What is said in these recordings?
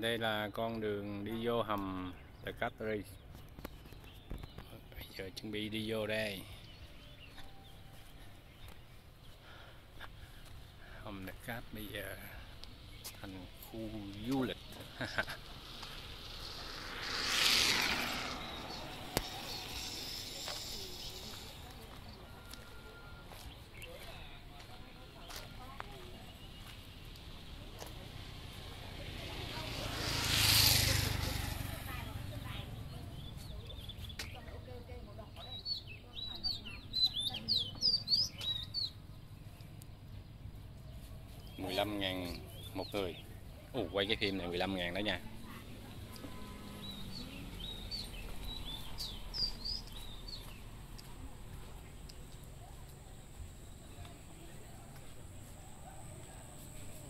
đây là con đường đi vô hầm The Cattery bây giờ chuẩn bị đi vô đây. Hầm The Cat bây giờ thành khu du lịch. 15 ngàn một người. Ồ, quay cái phim này 15 ngàn đó nha.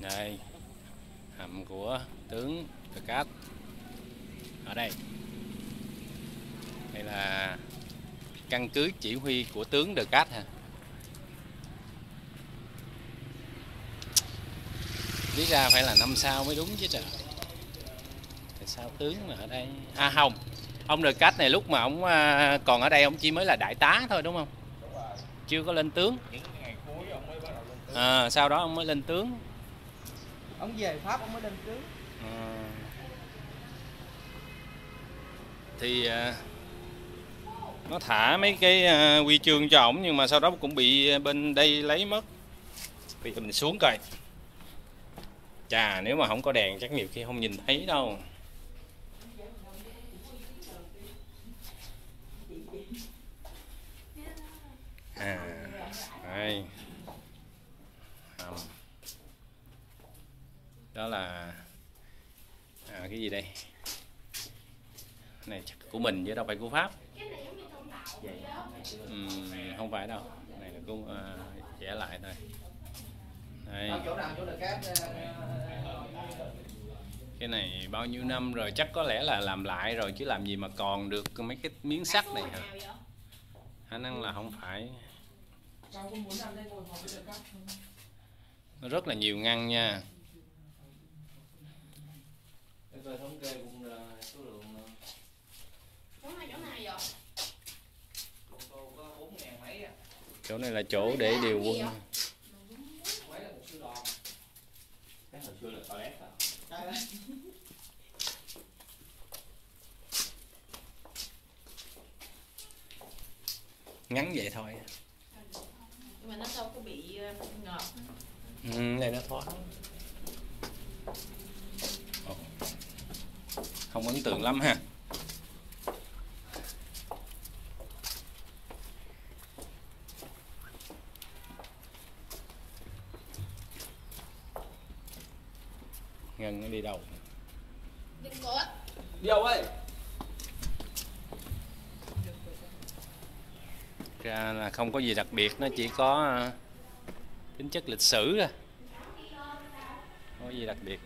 Đây hầm của tướng Cờ Cát ở đây. Đây là căn cứ chỉ huy của tướng Đờ Cát ha. Lý ra phải là năm sao mới đúng chứ trời. Tại sao tướng mà ở đây? À không. Ông Đờ Cát này lúc mà ông à, còn ở đây ông chỉ mới là đại tá thôi đúng không? Chưa có lên tướng. À, sau đó ông mới lên tướng. Ông về pháp ông mới lên tướng. À, thì à, nó thả mấy cái à, huy chương cho ổng nhưng mà sau đó cũng bị bên đây lấy mất. Bây giờ mình xuống coi chà nếu mà không có đèn chắc nhiều khi không nhìn thấy đâu. À đây. Đó là à, cái gì đây? Này chắc của mình chứ đâu phải của pháp. Uhm, không phải đâu. Này là cũng à, vẽ lại thôi. Đây cái này bao nhiêu năm rồi? Chắc có lẽ là làm lại rồi, chứ làm gì mà còn được mấy cái miếng sắt này hả? Khả năng là không phải. Nó rất là nhiều ngăn nha. Chỗ này là chỗ để điều quân. Ngắn vậy thôi. Nhưng mà nó đâu có bị ờ, ngọt ừ, này nó thoáng không ấn tượng lắm ha ngân nó đi đâu? Đừng có đi đâu ơi ra là không có gì đặc biệt nó chỉ có ờ, tính chất lịch sử thôi. Không có gì đặc biệt.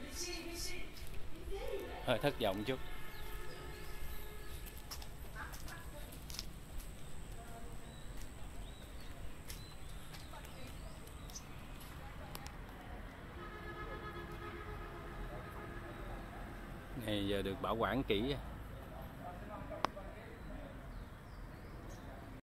Hơi thất vọng chút này giờ được bảo quản kỹ